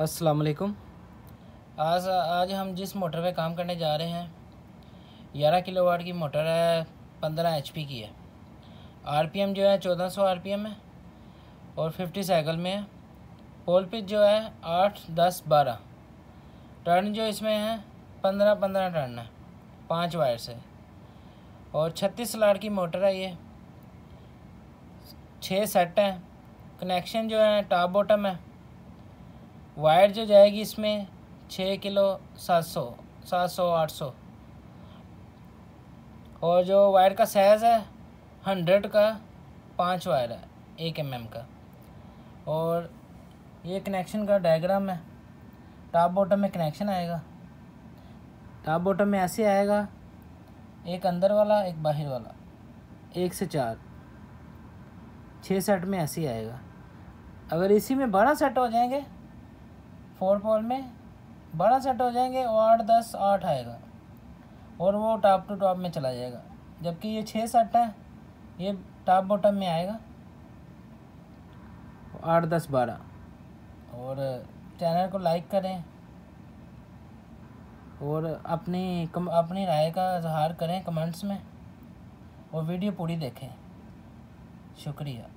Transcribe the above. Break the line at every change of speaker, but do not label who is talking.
अस्सलाम वालेकुम आज आज हम जिस मोटर पे काम करने जा रहे हैं, ग्यारह किलो वाट की मोटर है, पंद्रह एच की है। आरपीएम जो है, चौदह सौ आर है और फिफ्टी साइकिल में है। पोल पिच जो है, आठ, दस, बारह। टर्न जो इसमें है, पंद्रह पंद्रह टर्न है, पाँच वायर से। और छत्तीस लाट की मोटर है ये। छः सेट हैं। कनेक्शन जो है, टॉप बॉटम है। वायर जो जाएगी इसमें छः किलो सात सौ सात सौ, आठ सौ। और जो वायर का साइज़ है, हंड्रेड का, पाँच वायर है, एक एम mm का। और ये कनेक्शन का डायग्राम है। टॉप बॉटम में कनेक्शन आएगा। टॉप बॉटम में ऐसे आएगा, एक अंदर वाला, एक बाहर वाला, एक से चार। छः सेट में ऐसे ही आएगा। अगर इसी में बारह सेट हो जाएँगे फोर पोल में बारह सेट हो जाएँगे और आठ दस आठ आएगा। और वो टॉप टू टॉप में चला जाएगा। जबकि ये छः सेट है ये टॉप बॉटम में आएगा। आठ दस बारह। और चैनल को लाइक करें। और अपनी कम अपनी राय का इजहार करें कमेंट्स में। और वीडियो पूरी देखें। शुक्रिया।